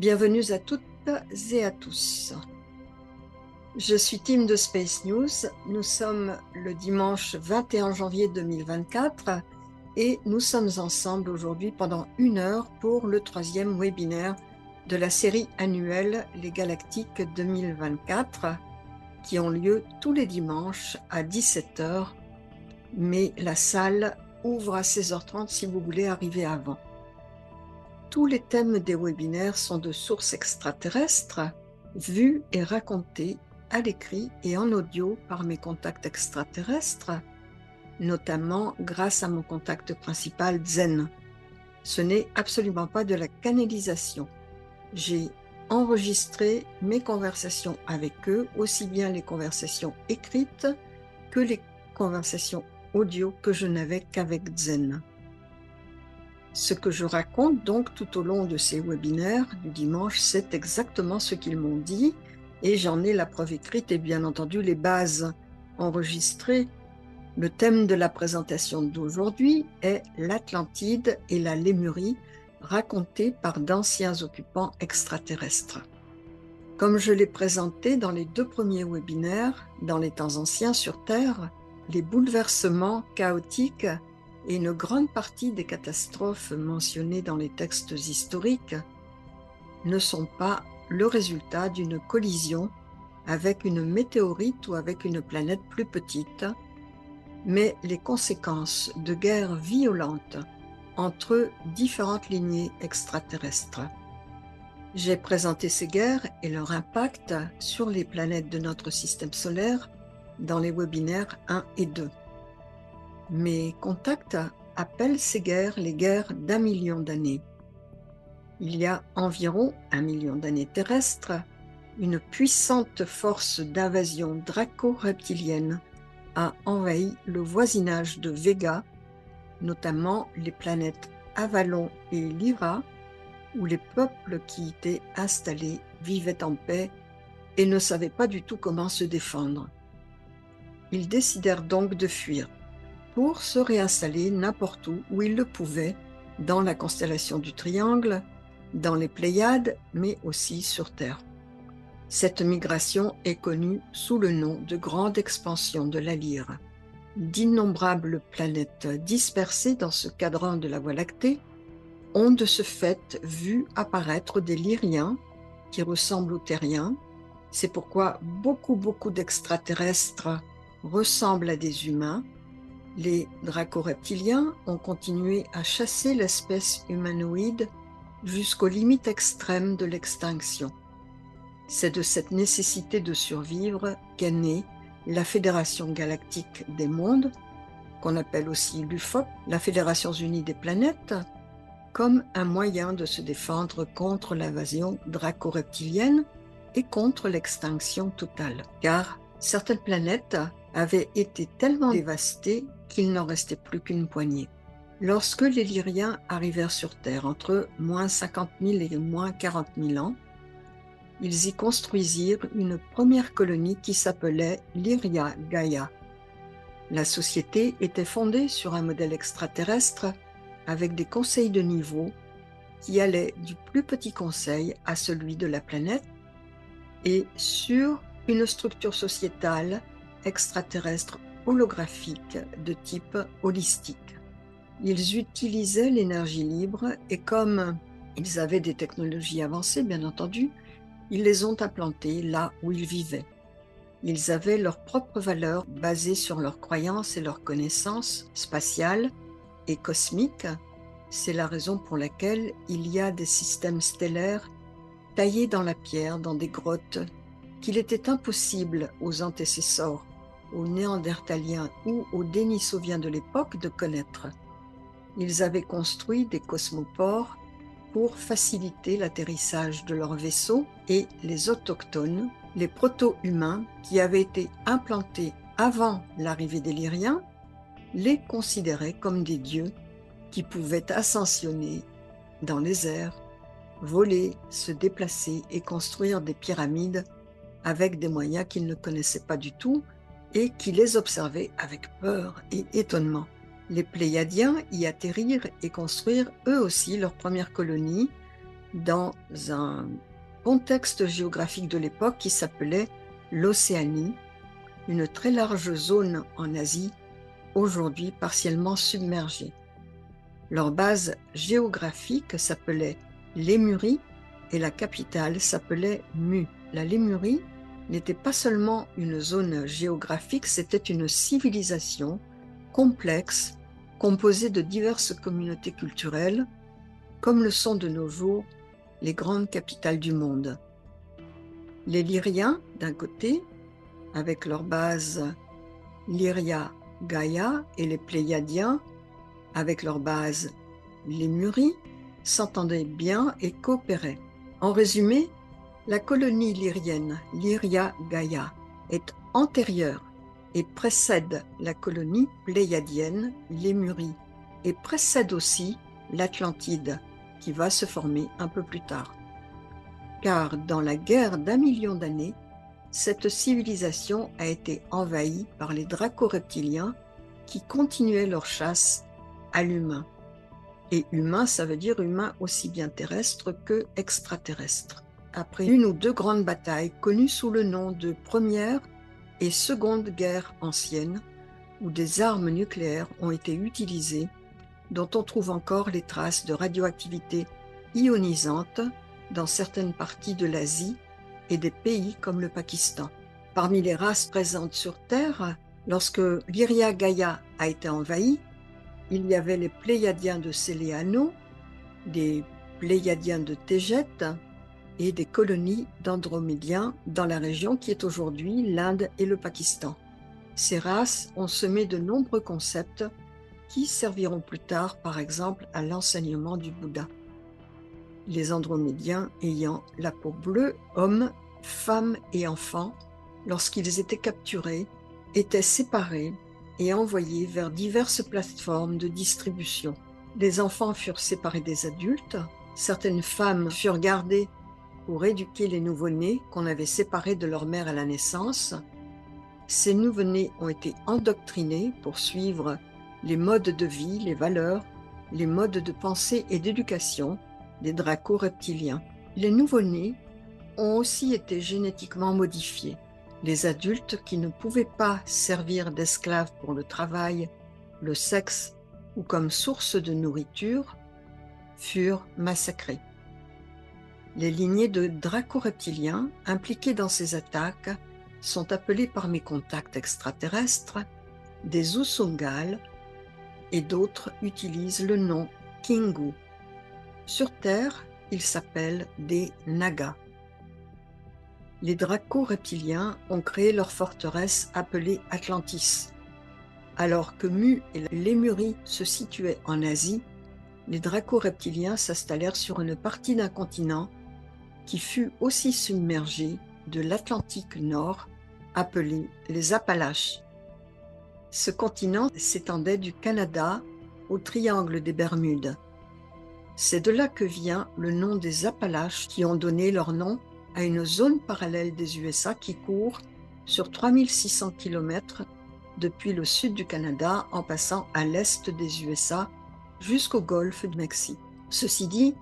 Bienvenue à toutes et à tous. Je suis Tim de Space News. Nous sommes le dimanche 21 janvier 2024 et nous sommes ensemble aujourd'hui pendant une heure pour le troisième webinaire de la série annuelle Les Galactiques 2024 qui ont lieu tous les dimanches à 17h. Mais la salle ouvre à 16h30 si vous voulez arriver avant. Tous les thèmes des webinaires sont de sources extraterrestres, vus et racontés à l'écrit et en audio par mes contacts extraterrestres, notamment grâce à mon contact principal Zen. Ce n'est absolument pas de la canalisation. J'ai enregistré mes conversations avec eux, aussi bien les conversations écrites que les conversations audio que je n'avais qu'avec Zen. Ce que je raconte donc tout au long de ces webinaires du dimanche, c'est exactement ce qu'ils m'ont dit et j'en ai la preuve écrite et bien entendu les bases enregistrées. Le thème de la présentation d'aujourd'hui est l'Atlantide et la Lémurie racontée par d'anciens occupants extraterrestres. Comme je l'ai présenté dans les deux premiers webinaires, dans les temps anciens sur Terre, les bouleversements chaotiques et une grande partie des catastrophes mentionnées dans les textes historiques ne sont pas le résultat d'une collision avec une météorite ou avec une planète plus petite, mais les conséquences de guerres violentes entre différentes lignées extraterrestres. J'ai présenté ces guerres et leur impact sur les planètes de notre système solaire dans les webinaires 1 et 2. Mes contacts appellent ces guerres les guerres d'un million d'années. Il y a environ un million d'années terrestres, une puissante force d'invasion draco-reptilienne a envahi le voisinage de Vega, notamment les planètes Avalon et Lyra, où les peuples qui y étaient installés vivaient en paix et ne savaient pas du tout comment se défendre. Ils décidèrent donc de fuir pour se réinstaller n'importe où où il le pouvait, dans la constellation du Triangle, dans les Pléiades, mais aussi sur Terre. Cette migration est connue sous le nom de Grande Expansion de la Lyre. D'innombrables planètes dispersées dans ce cadran de la Voie lactée ont de ce fait vu apparaître des lyriens qui ressemblent aux terriens. C'est pourquoi beaucoup, beaucoup d'extraterrestres ressemblent à des humains les dracoreptiliens ont continué à chasser l'espèce humanoïde jusqu'aux limites extrêmes de l'extinction. C'est de cette nécessité de survivre qu'est née la Fédération galactique des mondes, qu'on appelle aussi l'UFOP, la Fédération unie des planètes, comme un moyen de se défendre contre l'invasion dracoreptilienne et contre l'extinction totale. Car certaines planètes avaient été tellement dévastées qu'il n'en restait plus qu'une poignée. Lorsque les Lyriens arrivèrent sur Terre entre moins 50 000 et moins 40 000 ans, ils y construisirent une première colonie qui s'appelait Lyria Gaia. La société était fondée sur un modèle extraterrestre avec des conseils de niveau qui allaient du plus petit conseil à celui de la planète et sur une structure sociétale extraterrestre holographique de type holistique. Ils utilisaient l'énergie libre et comme ils avaient des technologies avancées, bien entendu, ils les ont implantées là où ils vivaient. Ils avaient leurs propres valeurs basées sur leurs croyances et leurs connaissances spatiales et cosmiques. C'est la raison pour laquelle il y a des systèmes stellaires taillés dans la pierre, dans des grottes, qu'il était impossible aux antécesseurs aux Néandertaliens ou aux Dénisoviens de l'époque de connaître. Ils avaient construit des cosmoports pour faciliter l'atterrissage de leurs vaisseaux et les autochtones, les proto-humains qui avaient été implantés avant l'arrivée des Lyriens, les considéraient comme des dieux qui pouvaient ascensionner dans les airs, voler, se déplacer et construire des pyramides avec des moyens qu'ils ne connaissaient pas du tout et qui les observaient avec peur et étonnement. Les Pléiadiens y atterrirent et construirent eux aussi leur première colonie dans un contexte géographique de l'époque qui s'appelait l'Océanie, une très large zone en Asie, aujourd'hui partiellement submergée. Leur base géographique s'appelait Lémurie et la capitale s'appelait Mu. La Lémurie n'était pas seulement une zone géographique, c'était une civilisation complexe, composée de diverses communautés culturelles, comme le sont de nos jours les grandes capitales du monde. Les Lyriens, d'un côté, avec leur base Lyria Gaia, et les Pléiadiens, avec leur base Lémurie, s'entendaient bien et coopéraient. En résumé, la colonie lyrienne Lyria Gaia est antérieure et précède la colonie pléiadienne Lémurie et précède aussi l'Atlantide qui va se former un peu plus tard. Car dans la guerre d'un million d'années, cette civilisation a été envahie par les draco-reptiliens qui continuaient leur chasse à l'humain. Et humain, ça veut dire humain aussi bien terrestre que extraterrestre. Après une ou deux grandes batailles connues sous le nom de Première et Seconde Guerre ancienne, où des armes nucléaires ont été utilisées dont on trouve encore les traces de radioactivité ionisante dans certaines parties de l'Asie et des pays comme le Pakistan. Parmi les races présentes sur Terre, lorsque l'Iria Gaia a été envahie, il y avait les Pléiadiens de Céléano, des Pléiadiens de Téget et des colonies d'Andromédiens dans la région qui est aujourd'hui l'Inde et le Pakistan. Ces races ont semé de nombreux concepts qui serviront plus tard, par exemple, à l'enseignement du Bouddha. Les Andromédiens ayant la peau bleue, hommes, femmes et enfants, lorsqu'ils étaient capturés, étaient séparés et envoyés vers diverses plateformes de distribution. Les enfants furent séparés des adultes, certaines femmes furent gardées pour éduquer les nouveau-nés qu'on avait séparés de leur mère à la naissance. Ces nouveau-nés ont été endoctrinés pour suivre les modes de vie, les valeurs, les modes de pensée et d'éducation des draco-reptiliens. Les nouveau-nés ont aussi été génétiquement modifiés. Les adultes qui ne pouvaient pas servir d'esclaves pour le travail, le sexe ou comme source de nourriture furent massacrés. Les lignées de draco-reptiliens impliquées dans ces attaques sont appelées par mes contacts extraterrestres des Usungals et d'autres utilisent le nom Kingu. Sur Terre, ils s'appellent des Nagas. Les draco-reptiliens ont créé leur forteresse appelée Atlantis. Alors que Mu et Lémurie se situaient en Asie, les draco-reptiliens s'installèrent sur une partie d'un continent qui fut aussi submergé de l'Atlantique Nord, appelé les Appalaches. Ce continent s'étendait du Canada au triangle des Bermudes. C'est de là que vient le nom des Appalaches qui ont donné leur nom à une zone parallèle des USA qui court sur 3600 km depuis le sud du Canada en passant à l'est des USA jusqu'au golfe du Mexique. Ceci dit,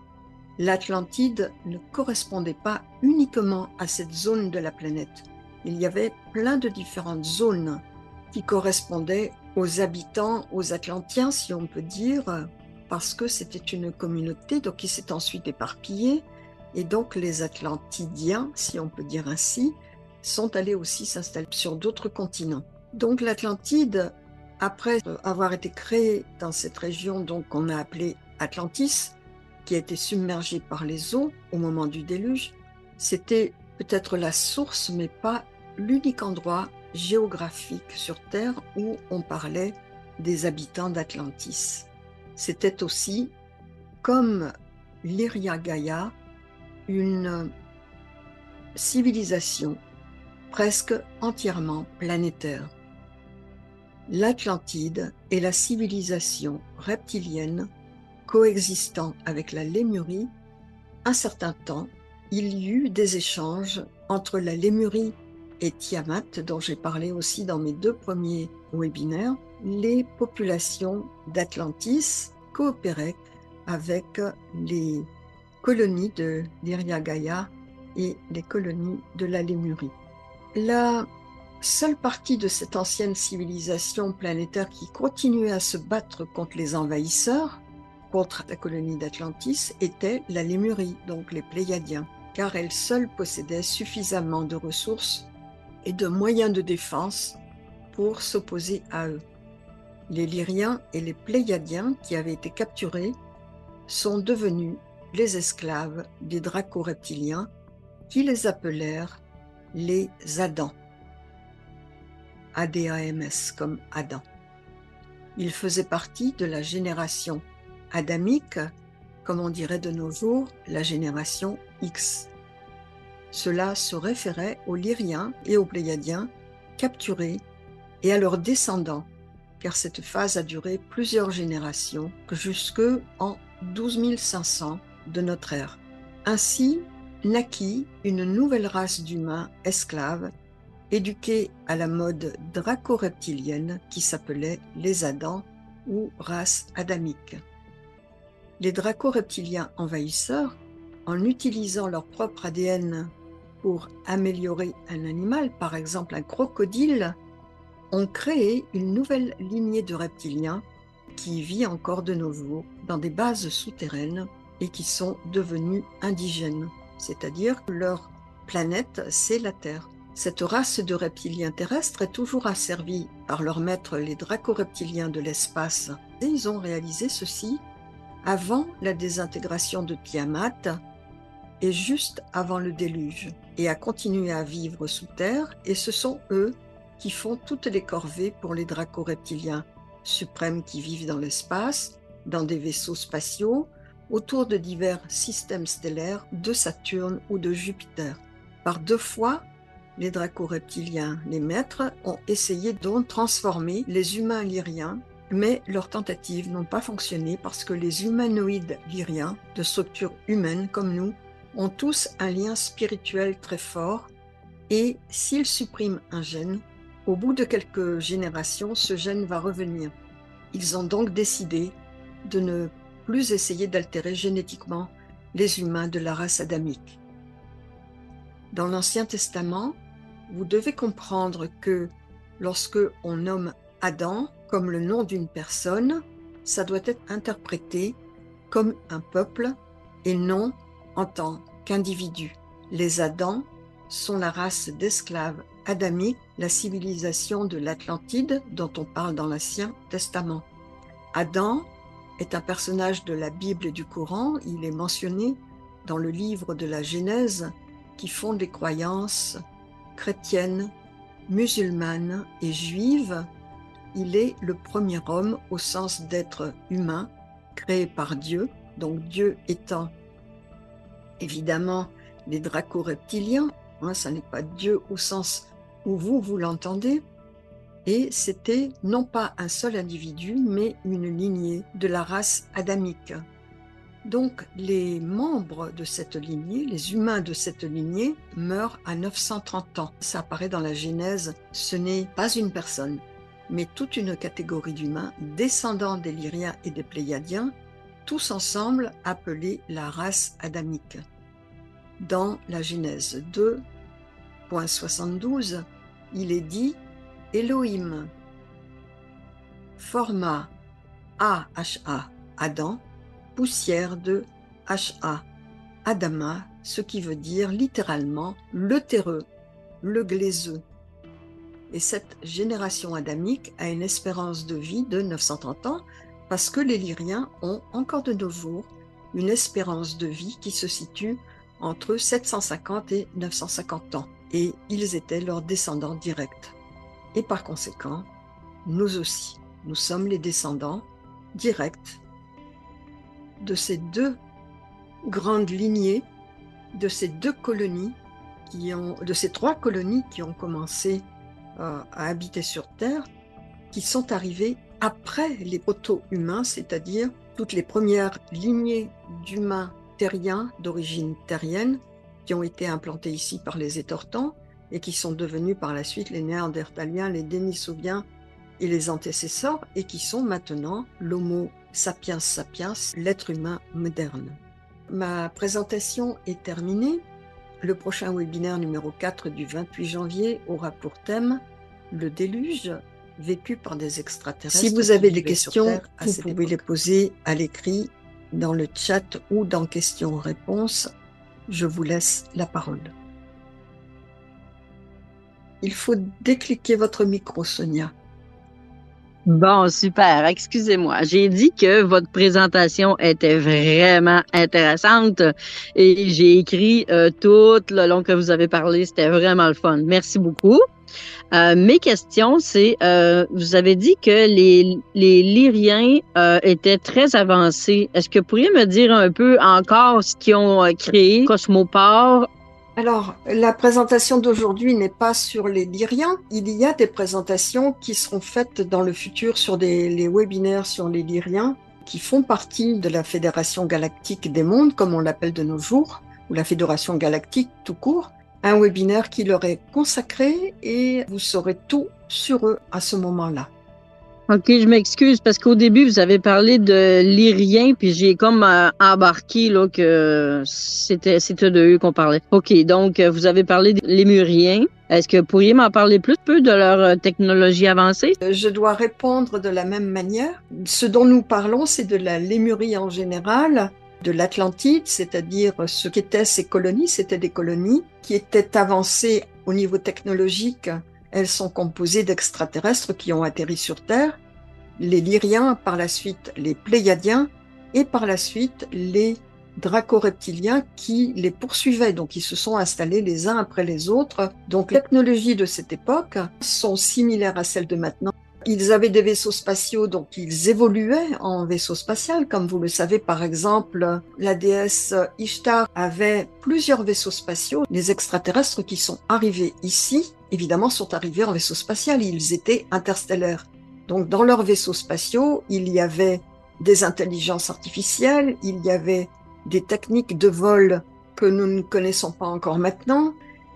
l'Atlantide ne correspondait pas uniquement à cette zone de la planète. Il y avait plein de différentes zones qui correspondait aux habitants, aux Atlantiens, si on peut dire, parce que c'était une communauté donc qui s'est ensuite éparpillée. Et donc les Atlantidiens, si on peut dire ainsi, sont allés aussi s'installer sur d'autres continents. Donc l'Atlantide, après avoir été créée dans cette région qu'on a appelée Atlantis, qui a été submergée par les eaux au moment du déluge, c'était peut-être la source, mais pas l'unique endroit géographique sur Terre où on parlait des habitants d'Atlantis. C'était aussi, comme l'Iria Gaia, une civilisation presque entièrement planétaire. L'Atlantide est la civilisation reptilienne coexistant avec la Lémurie. Un certain temps, il y eut des échanges entre la Lémurie et Tiamat, dont j'ai parlé aussi dans mes deux premiers webinaires, les populations d'Atlantis coopéraient avec les colonies de l'Iria Gaia et les colonies de la Lémurie. La seule partie de cette ancienne civilisation planétaire qui continuait à se battre contre les envahisseurs, contre la colonie d'Atlantis, était la Lémurie, donc les Pléiadiens, car elle seule possédait suffisamment de ressources et de moyens de défense pour s'opposer à eux. Les Lyriens et les Pléiadiens qui avaient été capturés sont devenus les esclaves des draco-reptiliens qui les appelèrent les Adams. ADAMS comme Adam. Ils faisaient partie de la génération adamique, comme on dirait de nos jours la génération X. Cela se référait aux Lyriens et aux Pléiadiens capturés et à leurs descendants, car cette phase a duré plusieurs générations, jusque en 12 500 de notre ère. Ainsi naquit une nouvelle race d'humains esclaves éduqués à la mode draco-reptilienne qui s'appelait les Adams ou race adamique. Les draco-reptiliens envahisseurs, en utilisant leur propre ADN pour améliorer un animal, par exemple un crocodile, ont créé une nouvelle lignée de reptiliens qui vit encore de jours dans des bases souterraines et qui sont devenus indigènes, c'est-à-dire que leur planète, c'est la Terre. Cette race de reptiliens terrestres est toujours asservie par leurs maîtres les draco-reptiliens de l'espace. Et ils ont réalisé ceci avant la désintégration de Tiamat et juste avant le déluge, et a continué à vivre sous terre, et ce sont eux qui font toutes les corvées pour les draco-reptiliens suprêmes qui vivent dans l'espace, dans des vaisseaux spatiaux, autour de divers systèmes stellaires de Saturne ou de Jupiter. Par deux fois, les draco-reptiliens, les maîtres, ont essayé de transformer les humains lyriens, mais leurs tentatives n'ont pas fonctionné parce que les humanoïdes lyriens, de structure humaine comme nous, ont tous un lien spirituel très fort et s'ils suppriment un gène, au bout de quelques générations, ce gène va revenir. Ils ont donc décidé de ne plus essayer d'altérer génétiquement les humains de la race adamique. Dans l'Ancien Testament, vous devez comprendre que lorsque on nomme Adam comme le nom d'une personne, ça doit être interprété comme un peuple et non en tant qu'individu. Les Adams sont la race d'esclaves adamiques, la civilisation de l'Atlantide dont on parle dans l'Ancien Testament. Adam est un personnage de la Bible et du Coran, il est mentionné dans le livre de la Genèse qui fonde les croyances chrétienne, musulmane et juive, il est le premier homme au sens d'être humain, créé par Dieu, donc Dieu étant évidemment les draco-reptiliens, hein, ça n'est pas Dieu au sens où vous, vous l'entendez, et c'était non pas un seul individu, mais une lignée de la race adamique. Donc les membres de cette lignée, les humains de cette lignée, meurent à 930 ans. Ça apparaît dans la Genèse, ce n'est pas une personne, mais toute une catégorie d'humains descendants des Lyriens et des Pléiadiens, tous ensemble appelés la race adamique. Dans la Genèse 2.72, il est dit Elohim forma AHA Adam poussière de HA, Adama, ce qui veut dire littéralement le terreux, le glaiseux. Et cette génération adamique a une espérance de vie de 930 ans parce que les Lyriens ont encore de jours une espérance de vie qui se situe entre 750 et 950 ans. Et ils étaient leurs descendants directs. Et par conséquent, nous aussi, nous sommes les descendants directs de ces deux grandes lignées, de ces deux colonies qui ont, de ces trois colonies qui ont commencé à habiter sur Terre, qui sont arrivées après les proto-humains, c'est-à-dire toutes les premières lignées d'humains terriens d'origine terrienne qui ont été implantés ici par les étortants et qui sont devenus par la suite les Néandertaliens, les Denisouviens et les antécesseurs et qui sont maintenant l'Homo sapiens sapiens, l'être humain moderne. Ma présentation est terminée. Le prochain webinaire numéro 4 du 28 janvier aura pour thème le déluge vécu par des extraterrestres. Si vous avez des questions, vous pouvez les poser à l'écrit dans le chat ou dans questions-réponses. Je vous laisse la parole. Il faut décliquer votre micro, Sonia. Bon, super. Excusez-moi. J'ai dit que votre présentation était vraiment intéressante et j'ai écrit euh, tout le long que vous avez parlé. C'était vraiment le fun. Merci beaucoup. Euh, mes questions, c'est, euh, vous avez dit que les, les Lyriens euh, étaient très avancés. Est-ce que vous pourriez me dire un peu encore ce qu'ils ont euh, créé, Cosmoport? Alors, la présentation d'aujourd'hui n'est pas sur les Lyriens. Il y a des présentations qui seront faites dans le futur sur les webinaires sur les Lyriens, qui font partie de la Fédération galactique des mondes, comme on l'appelle de nos jours, ou la Fédération galactique tout court un webinaire qui leur est consacré et vous saurez tout sur eux à ce moment-là. OK, je m'excuse parce qu'au début, vous avez parlé de l'Irien, puis j'ai comme euh, embarqué là, que c'était, c'était de eux qu'on parlait. OK, donc euh, vous avez parlé des Lémuriens. Est-ce que vous pourriez m'en parler plus peu de leur euh, technologie avancée? Je dois répondre de la même manière. Ce dont nous parlons, c'est de la Lémurie en général, de l'Atlantide, c'est-à-dire ce qu'étaient ces colonies, c'était des colonies qui étaient avancées au niveau technologique. Elles sont composées d'extraterrestres qui ont atterri sur Terre, les Lyriens, par la suite les Pléiadiens, et par la suite les draco-reptiliens qui les poursuivaient. Donc ils se sont installés les uns après les autres. Donc les technologies de cette époque sont similaires à celles de maintenant. Ils avaient des vaisseaux spatiaux, donc ils évoluaient en vaisseau spatial. Comme vous le savez, par exemple, la déesse Ishtar avait plusieurs vaisseaux spatiaux. Les extraterrestres qui sont arrivés ici, évidemment, sont arrivés en vaisseau spatial. Ils étaient interstellaires. Donc, dans leurs vaisseaux spatiaux, il y avait des intelligences artificielles, il y avait des techniques de vol que nous ne connaissons pas encore maintenant,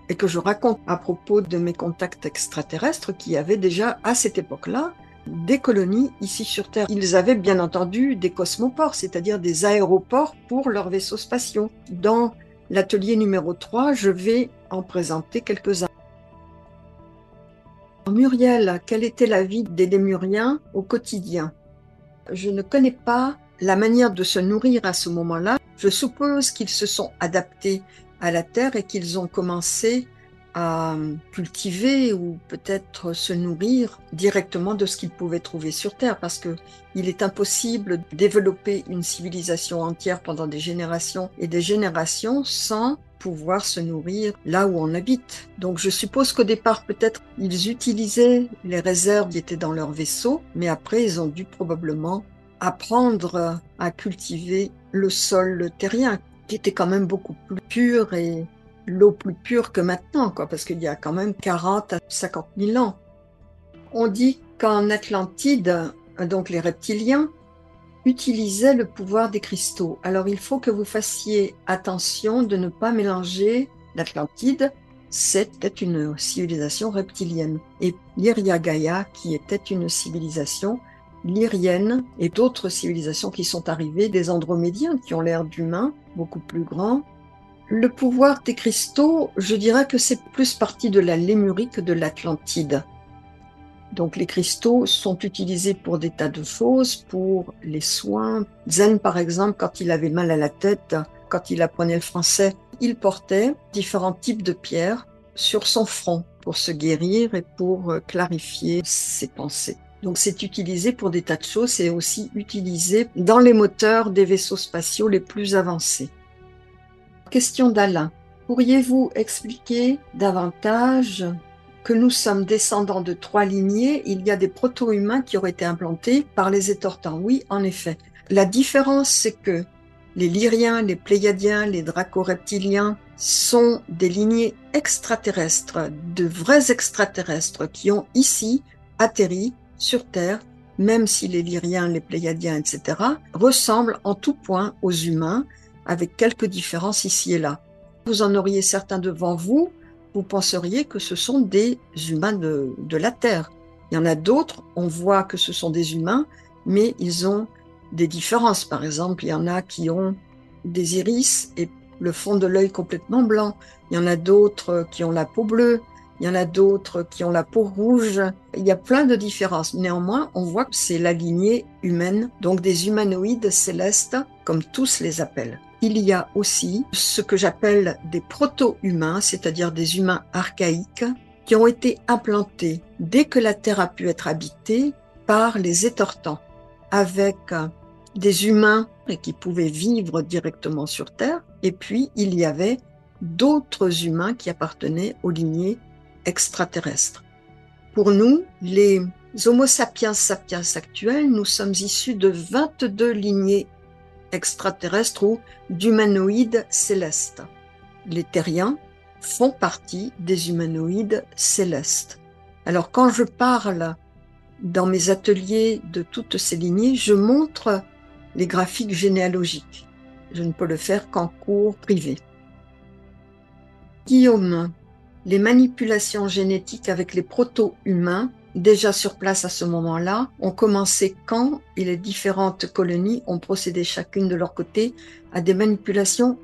et que je raconte à propos de mes contacts extraterrestres qui avaient déjà à cette époque-là des colonies ici sur Terre. Ils avaient bien entendu des cosmoports, c'est-à-dire des aéroports pour leurs vaisseaux spatiaux. Dans l'atelier numéro 3, je vais en présenter quelques-uns. Muriel, quelle était la vie des Lémuriens au quotidien? Je ne connais pas la manière de se nourrir à ce moment-là. Je suppose qu'ils se sont adaptés à la terre et qu'ils ont commencé à cultiver ou peut-être se nourrir directement de ce qu'ils pouvaient trouver sur Terre parce que il est impossible de développer une civilisation entière pendant des générations et des générations sans pouvoir se nourrir là où on habite. Donc je suppose qu'au départ peut-être ils utilisaient les réserves qui étaient dans leur vaisseau, mais après ils ont dû probablement apprendre à cultiver le sol terrien qui était quand même beaucoup plus pur et l'eau plus pure que maintenant, quoi, parce qu'il y a quand même 40 à 50 000 ans. On dit qu'en Atlantide, donc les reptiliens, utilisaient le pouvoir des cristaux. Alors il faut que vous fassiez attention de ne pas mélanger l'Atlantide, c'était une civilisation reptilienne, et l'Iria Gaia, qui était une civilisation lyrienne et d'autres civilisations qui sont arrivées, des andromédiens qui ont l'air d'humains, beaucoup plus grands. Le pouvoir des cristaux, je dirais que c'est plus partie de la Lémurie que de l'Atlantide. Donc les cristaux sont utilisés pour des tas de choses, pour les soins. Zen, par exemple, quand il avait mal à la tête, quand il apprenait le français, il portait différents types de pierres sur son front pour se guérir et pour clarifier ses pensées. Donc c'est utilisé pour des tas de choses, c'est aussi utilisé dans les moteurs des vaisseaux spatiaux les plus avancés. Question d'Alain. Pourriez-vous expliquer davantage que nous sommes descendants de trois lignées, il y a des proto-humains qui auraient été implantés par les étortants. Oui, en effet. La différence, c'est que les Lyriens, les Pléiadiens, les Draco-reptiliens sont des lignées extraterrestres, de vrais extraterrestres qui ont ici atterri sur Terre, même si les Lyriens, les Pléiadiens, etc., ressemblent en tout point aux humains, avec quelques différences ici et là. Vous en auriez certains devant vous, vous penseriez que ce sont des humains de, de la Terre. Il y en a d'autres, on voit que ce sont des humains, mais ils ont des différences. Par exemple, il y en a qui ont des iris et le fond de l'œil complètement blanc. Il y en a d'autres qui ont la peau bleue. Il y en a d'autres qui ont la peau rouge. Il y a plein de différences. Néanmoins, on voit que c'est la lignée humaine, donc des humanoïdes célestes, comme tous les appellent. Il y a aussi ce que j'appelle des proto-humains, c'est-à-dire des humains archaïques, qui ont été implantés dès que la Terre a pu être habitée par les étortants, avec des humains qui pouvaient vivre directement sur Terre, et puis il y avait d'autres humains qui appartenaient aux lignées extraterrestres. Pour nous, les Homo sapiens sapiens actuels, nous sommes issus de 22 lignées extraterrestres ou d'humanoïdes célestes. Les terriens font partie des humanoïdes célestes. Alors quand je parle dans mes ateliers de toutes ces lignées, je montre les graphiques généalogiques. Je ne peux le faire qu'en cours privé. Guillaume, les manipulations génétiques avec les proto-humains, déjà sur place à ce moment-là, ont commencé quand et les différentes colonies ont procédé chacune de leur côté à des manipulations.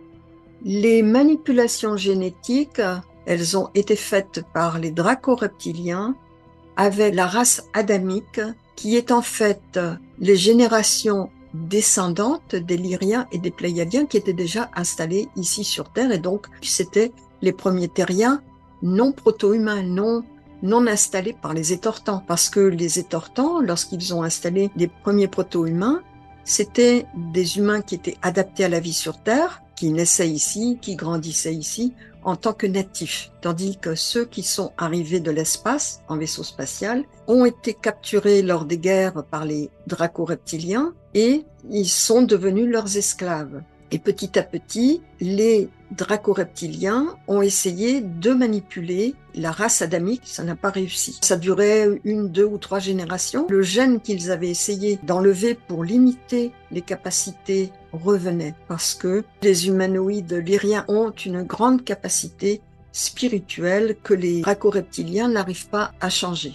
Les manipulations génétiques, elles ont été faites par les draco-reptiliens avec la race adamique qui est en fait les générations descendantes des Lyriens et des Pléiadiens qui étaient déjà installés ici sur Terre et donc c'était les premiers terriens non proto-humains, non, non installés par les étortants. Parce que les étortants, lorsqu'ils ont installé les premiers proto-humains, c'était des humains qui étaient adaptés à la vie sur Terre, qui naissaient ici, qui grandissaient ici en tant que natifs, tandis que ceux qui sont arrivés de l'espace en vaisseau spatial ont été capturés lors des guerres par les draco-reptiliens et ils sont devenus leurs esclaves. Et petit à petit, les draco-reptiliens ont essayé de manipuler la race adamique, ça n'a pas réussi. Ça durait une, deux ou trois générations. Le gène qu'ils avaient essayé d'enlever pour limiter les capacités revenait parce que les humanoïdes lyriens ont une grande capacité spirituelle que les draco-reptiliens n'arrivent pas à changer.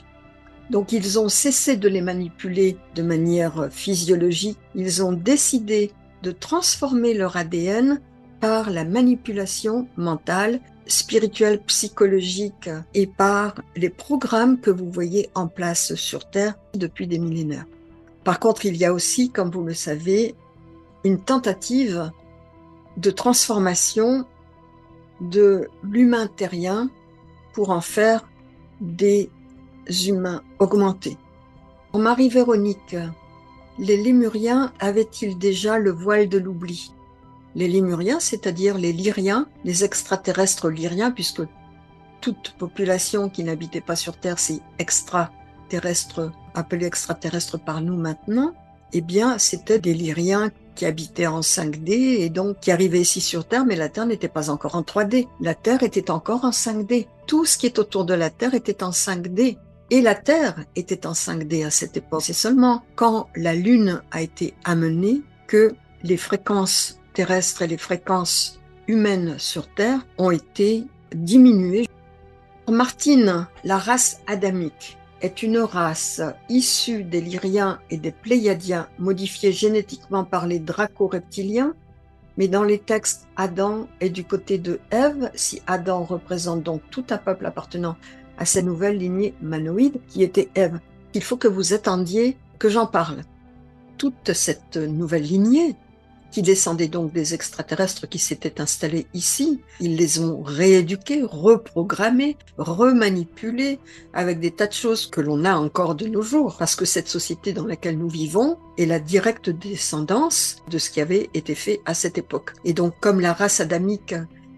Donc ils ont cessé de les manipuler de manière physiologique, ils ont décidé de transformer leur ADN par la manipulation mentale, spirituelle, psychologique et par les programmes que vous voyez en place sur Terre depuis des millénaires. Par contre, il y a aussi, comme vous le savez, une tentative de transformation de l'humain terrien pour en faire des humains augmentés. Marie-Véronique, les Lémuriens avaient-ils déjà le voile de l'oubli? Les Lémuriens, c'est-à-dire les Lyriens, les extraterrestres lyriens, puisque toute population qui n'habitait pas sur Terre, c'est extraterrestre, appelé extraterrestre par nous maintenant, eh bien, c'était des Lyriens qui habitaient en 5D et donc qui arrivaient ici sur Terre, mais la Terre n'était pas encore en 3D. La Terre était encore en 5D. Tout ce qui est autour de la Terre était en 5D. Et la Terre était en 5D à cette époque. C'est seulement quand la Lune a été amenée que les fréquences terrestres et les fréquences humaines sur Terre ont été diminuées. Martine, la race adamique est une race issue des Lyriens et des Pléiadiens modifiés génétiquement par les draco-reptiliens, mais dans les textes, Adam est du côté de Ève, si Adam représente donc tout un peuple appartenant à cette nouvelle lignée manoïde qui était Ève. Il faut que vous attendiez que j'en parle. Toute cette nouvelle lignée qui descendaient donc des extraterrestres qui s'étaient installés ici. Ils les ont rééduqués, reprogrammés, remanipulés avec des tas de choses que l'on a encore de nos jours, parce que cette société dans laquelle nous vivons est la directe descendance de ce qui avait été fait à cette époque. Et donc comme la race adamique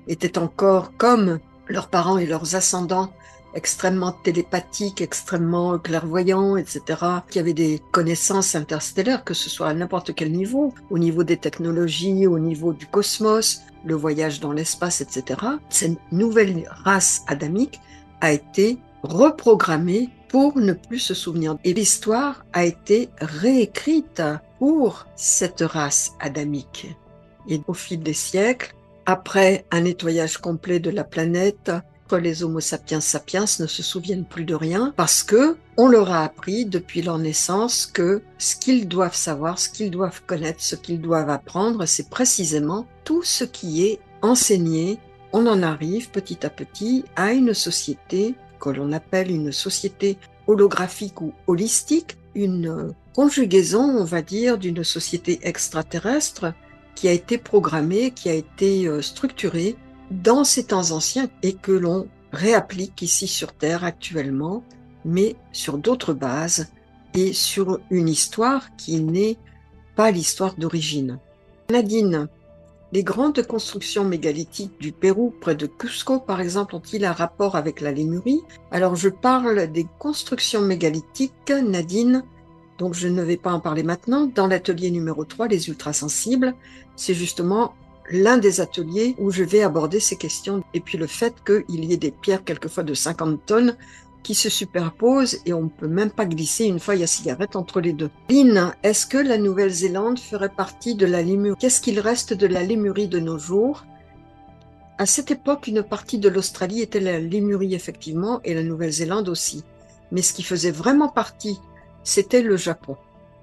était encore comme leurs parents et leurs ascendants extrêmement télépathiques, extrêmement clairvoyants, etc., qui avaient des connaissances interstellaires, que ce soit à n'importe quel niveau, au niveau des technologies, au niveau du cosmos, le voyage dans l'espace, etc. Cette nouvelle race adamique a été reprogrammée pour ne plus se souvenir. Et l'histoire a été réécrite pour cette race adamique. Et au fil des siècles, après un nettoyage complet de la planète, les Homo sapiens sapiens ne se souviennent plus de rien parce que on leur a appris depuis leur naissance que ce qu'ils doivent savoir, ce qu'ils doivent connaître, ce qu'ils doivent apprendre, c'est précisément tout ce qui est enseigné. On en arrive petit à petit à une société que l'on appelle une société holographique ou holistique, une conjugaison, on va dire, d'une société extraterrestre qui a été programmée, qui a été euh, structurée dans ces temps anciens et que l'on réapplique ici sur Terre actuellement, mais sur d'autres bases et sur une histoire qui n'est pas l'histoire d'origine. Nadine, les grandes constructions mégalithiques du Pérou, près de Cusco par exemple, ont-ils un rapport avec la Lémurie? Alors je parle des constructions mégalithiques, Nadine, donc je ne vais pas en parler maintenant. Dans l'atelier numéro 3, les ultrasensibles, c'est justement l'un des ateliers où je vais aborder ces questions. Et puis le fait qu'il y ait des pierres quelquefois de 50 tonnes qui se superposent et on ne peut même pas glisser une feuille à cigarette entre les deux. Lynn, est-ce que la Nouvelle-Zélande ferait partie de la Lémurie? Qu'est-ce qu'il reste de la Lémurie de nos jours? À cette époque, une partie de l'Australie était la Lémurie effectivement et la Nouvelle-Zélande aussi. Mais ce qui faisait vraiment partie, c'était le Japon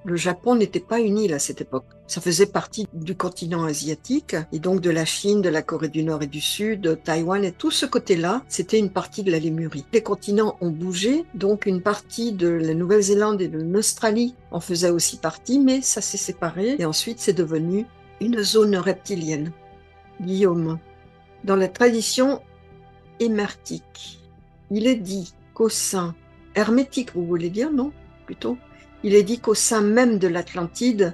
le Japon n'était pas une île à cette époque. Ça faisait partie du continent asiatique et donc de la Chine, de la Corée du Nord et du Sud, Taïwan et tout ce côté-là, c'était une partie de la Lémurie. Les continents ont bougé, donc une partie de la Nouvelle-Zélande et de l'Australie en faisait aussi partie, mais ça s'est séparé et ensuite c'est devenu une zone reptilienne. Guillaume, dans la tradition émertique, il est dit qu'au sein hermétique, vous voulez dire, non? Plutôt il est dit qu'au sein même de l'Atlantide,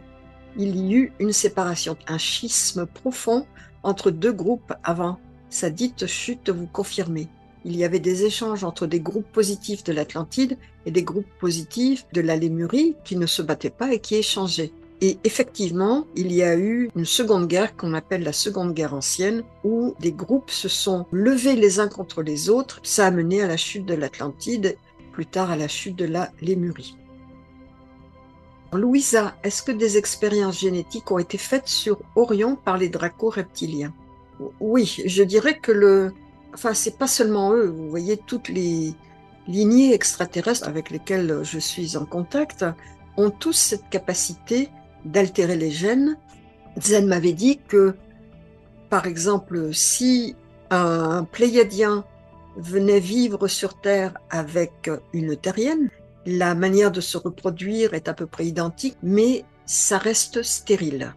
il y eut une séparation, un schisme profond entre deux groupes avant sa dite chute, vous confirmez. Il y avait des échanges entre des groupes positifs de l'Atlantide et des groupes positifs de la Lémurie qui ne se battaient pas et qui échangeaient. Et effectivement, il y a eu une seconde guerre qu'on appelle la seconde guerre ancienne, où des groupes se sont levés les uns contre les autres. Ça a mené à la chute de l'Atlantide, plus tard à la chute de la Lémurie. Louisa, est-ce que des expériences génétiques ont été faites sur Orion par les draco-reptiliens? Oui, je dirais que le. Enfin, c'est pas seulement eux. Vous voyez, toutes les lignées extraterrestres avec lesquelles je suis en contact ont tous cette capacité d'altérer les gènes. Zen m'avait dit que, par exemple, si un Pléiadien venait vivre sur Terre avec une terrienne, la manière de se reproduire est à peu près identique, mais ça reste stérile.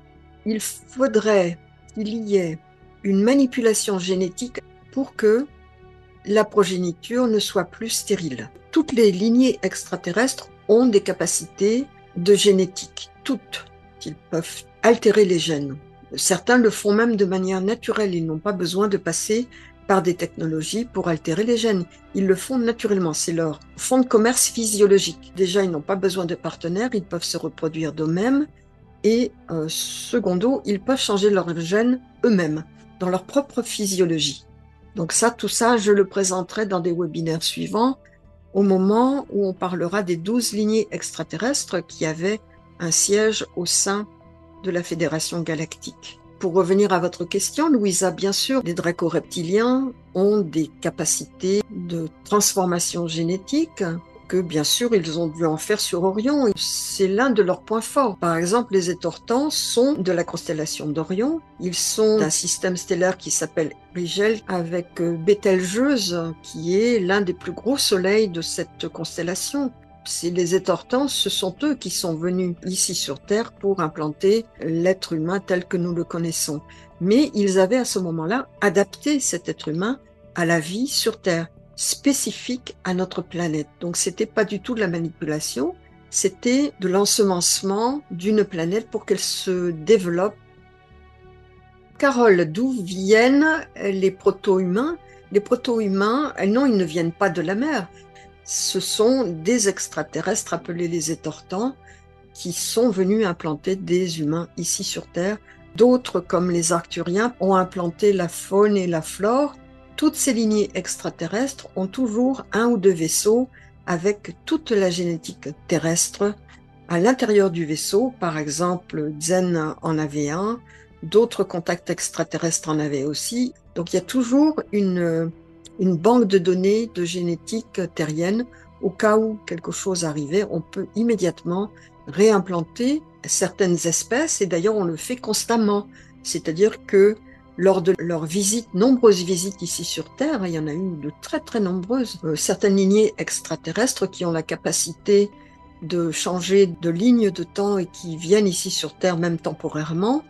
Il faudrait qu'il y ait une manipulation génétique pour que la progéniture ne soit plus stérile. Toutes les lignées extraterrestres ont des capacités de génétique, toutes. Ils peuvent altérer les gènes. Certains le font même de manière naturelle, ils n'ont pas besoin de passer par des technologies pour altérer les gènes. Ils le font naturellement, c'est leur fonds de commerce physiologique. Déjà, ils n'ont pas besoin de partenaires, ils peuvent se reproduire d'eux-mêmes. Et euh, secondo, ils peuvent changer leurs gènes eux-mêmes, dans leur propre physiologie. Donc ça, tout ça, je le présenterai dans des webinaires suivants, au moment où on parlera des douze lignées extraterrestres qui avaient un siège au sein de la Fédération galactique. Pour revenir à votre question, Louisa, bien sûr, les draco-reptiliens ont des capacités de transformation génétique que bien sûr ils ont dû en faire sur Orion. C'est l'un de leurs points forts. Par exemple, les étortans sont de la constellation d'Orion. Ils sont d'un système stellaire qui s'appelle Rigel avec Bételgeuse, qui est l'un des plus gros soleils de cette constellation les étortants, ce sont eux qui sont venus ici sur Terre pour implanter l'être humain tel que nous le connaissons. Mais ils avaient à ce moment-là adapté cet être humain à la vie sur Terre, spécifique à notre planète. Donc c'était pas du tout de la manipulation, c'était de l'ensemencement d'une planète pour qu'elle se développe. Carole, d'où viennent les proto-humains? Les proto-humains, non, ils ne viennent pas de la mer, ce sont des extraterrestres appelés les étortants qui sont venus implanter des humains ici sur Terre. D'autres, comme les Arcturiens, ont implanté la faune et la flore. Toutes ces lignées extraterrestres ont toujours un ou deux vaisseaux avec toute la génétique terrestre à l'intérieur du vaisseau. Par exemple, Zen en avait un, d'autres contacts extraterrestres en avaient aussi. Donc il y a toujours une une banque de données de génétique terrienne. Au cas où quelque chose arrivait, on peut immédiatement réimplanter certaines espèces et d'ailleurs on le fait constamment. C'est-à-dire que lors de leurs visites, nombreuses visites ici sur Terre, il y en a eu de très très nombreuses, euh, certaines lignées extraterrestres qui ont la capacité de changer de ligne de temps et qui viennent ici sur Terre même temporairement,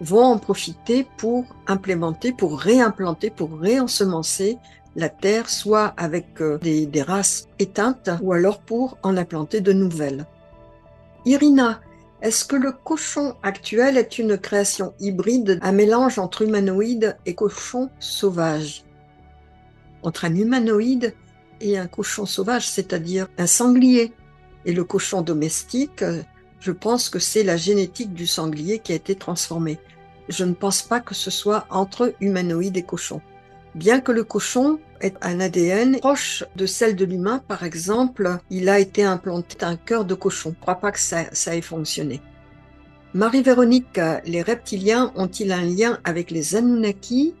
vont en profiter pour implémenter, pour réimplanter, pour réensemencer la Terre, soit avec euh, des, races éteintes ou alors pour en implanter de nouvelles. Irina, est-ce que le cochon actuel est une création hybride, un mélange entre humanoïde et cochon sauvage? Entre un humanoïde et un cochon sauvage, c'est-à-dire un sanglier. Et le cochon domestique, je pense que c'est la génétique du sanglier qui a été transformée. Je ne pense pas que ce soit entre humanoïde et cochon. Bien que le cochon ait un ADN proche de celle de l'humain, par exemple, il a été implanté un cœur de cochon. Je ne crois pas que ça, ait fonctionné. Marie-Véronique, les reptiliens ont-ils un lien avec les Anunnaki?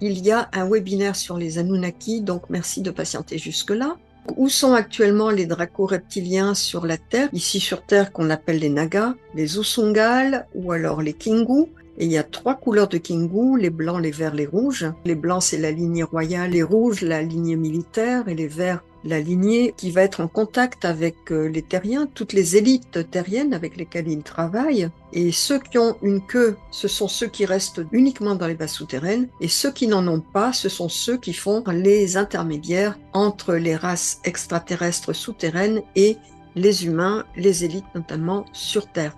Il y a un webinaire sur les Anunnaki, donc merci de patienter jusque-là. Où sont actuellement les draco-reptiliens sur la Terre? Ici sur Terre qu'on appelle les Nagas, les Usungal ou alors les Kingu. Et il y a trois couleurs de Kingu, les blancs, les verts, les rouges. Les blancs, c'est la lignée royale, les rouges, la lignée militaire, et les verts, la lignée qui va être en contact avec euh, les terriens, toutes les élites terriennes avec lesquelles ils travaillent. Et ceux qui ont une queue, ce sont ceux qui restent uniquement dans les bases souterraines. Et ceux qui n'en ont pas, ce sont ceux qui font les intermédiaires entre les races extraterrestres souterraines et les humains, les élites notamment sur Terre.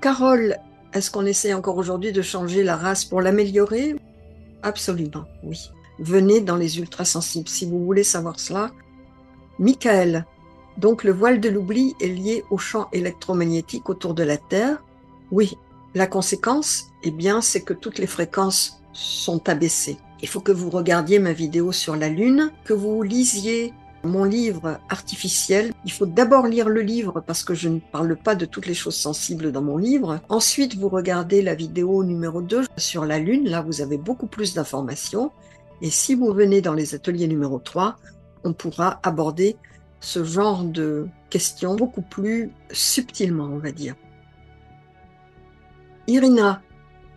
Carole est-ce qu'on essaie encore aujourd'hui de changer la race pour l'améliorer? Absolument, oui. Venez dans les ultrasensibles si vous voulez savoir cela. Michael, donc le voile de l'oubli est lié au champ électromagnétique autour de la Terre Oui. La conséquence, eh bien, c'est que toutes les fréquences sont abaissées. Il faut que vous regardiez ma vidéo sur la Lune, que vous lisiez mon livre artificiel. Il faut d'abord lire le livre parce que je ne parle pas de toutes les choses sensibles dans mon livre. Ensuite, vous regardez la vidéo numéro 2 sur la Lune. Là, vous avez beaucoup plus d'informations. Et si vous venez dans les ateliers numéro 3, on pourra aborder ce genre de questions beaucoup plus subtilement, on va dire. Irina,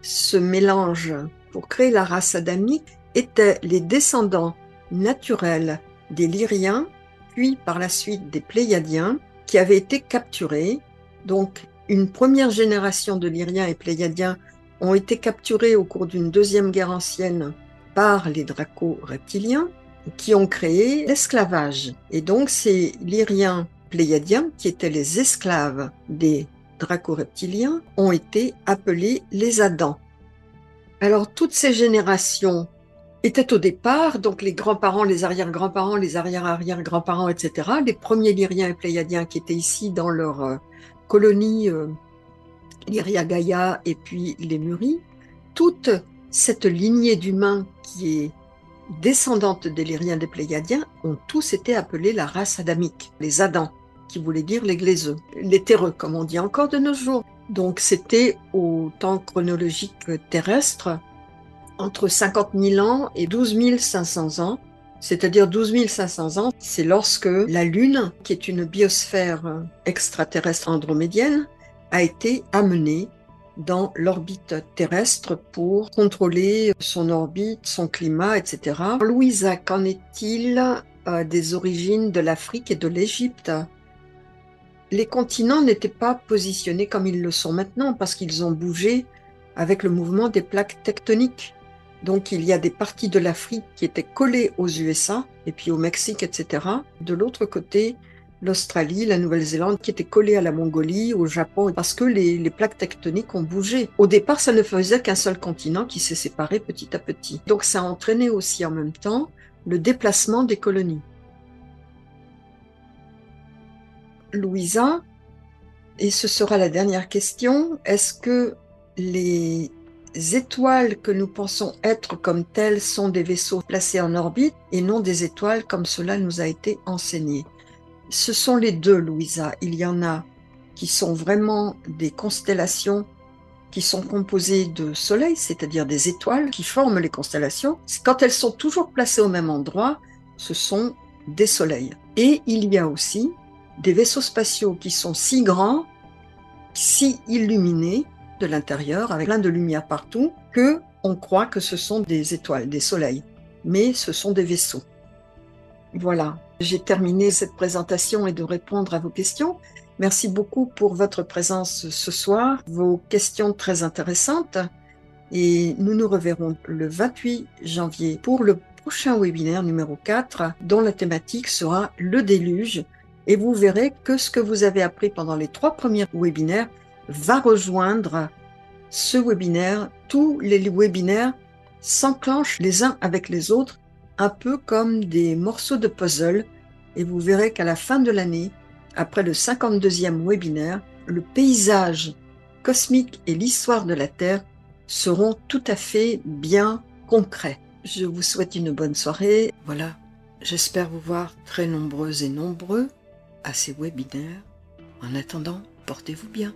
ce mélange pour créer la race adamique était les descendants naturels des Lyriens, puis par la suite des Pléiadiens, qui avaient été capturés. Donc, une première génération de Lyriens et Pléiadiens ont été capturés au cours d'une deuxième guerre ancienne par les Draco-reptiliens, qui ont créé l'esclavage. Et donc, ces Lyriens Pléiadiens, qui étaient les esclaves des Draco-reptiliens, ont été appelés les Adams. Alors, toutes ces générations étaient au départ, donc les grands-parents, les arrière-grands-parents, les arrière-arrière-grands-parents, etc., les premiers Lyriens et Pléiadiens qui étaient ici dans leur euh, colonie euh, Lyria Gaia et puis les Muris, toute cette lignée d'humains qui est descendante des Lyriens des Pléiadiens ont tous été appelés la race adamique, les Adams, qui voulait dire les glaiseux, les terreux, comme on dit encore de nos jours. Donc c'était au temps chronologique terrestre, entre 50 000 ans et 12 500 ans. C'est-à-dire 12 500 ans, c'est lorsque la Lune, qui est une biosphère extraterrestre andromédienne, a été amenée dans l'orbite terrestre pour contrôler son orbite, son climat, etc. Louisa, qu'en est-il euh, des origines de l'Afrique et de l'Égypte? Les continents n'étaient pas positionnés comme ils le sont maintenant parce qu'ils ont bougé avec le mouvement des plaques tectoniques. Donc il y a des parties de l'Afrique qui étaient collées aux USA et puis au Mexique, etc. De l'autre côté, l'Australie, la Nouvelle-Zélande qui étaient collées à la Mongolie, au Japon, parce que les, plaques tectoniques ont bougé. Au départ, ça ne faisait qu'un seul continent qui s'est séparé petit à petit. Donc ça a entraîné aussi en même temps le déplacement des colonies. Louisa, et ce sera la dernière question, est-ce que les étoiles que nous pensons être comme telles sont des vaisseaux placés en orbite et non des étoiles comme cela nous a été enseigné. Ce sont les deux, Louisa. Il y en a qui sont vraiment des constellations qui sont composées de soleils, c'est-à-dire des étoiles qui forment les constellations, quand elles sont toujours placées au même endroit, ce sont des soleils. Et il y a aussi des vaisseaux spatiaux qui sont si grands, si illuminés de l'intérieur, avec plein de lumière partout, que on croit que ce sont des étoiles, des soleils. Mais ce sont des vaisseaux. Voilà, j'ai terminé cette présentation et de répondre à vos questions. Merci beaucoup pour votre présence ce soir, vos questions très intéressantes. Et nous nous reverrons le 28 janvier pour le prochain webinaire numéro 4 dont la thématique sera le déluge. Et vous verrez que ce que vous avez appris pendant les trois premiers webinaires va rejoindre ce webinaire. Tous les webinaires s'enclenchent les uns avec les autres, un peu comme des morceaux de puzzle. Et vous verrez qu'à la fin de l'année, après le 52e webinaire, le paysage cosmique et l'histoire de la Terre seront tout à fait bien concrets. Je vous souhaite une bonne soirée. Voilà, j'espère vous voir très nombreuses et nombreux à ces webinaires. En attendant, portez-vous bien.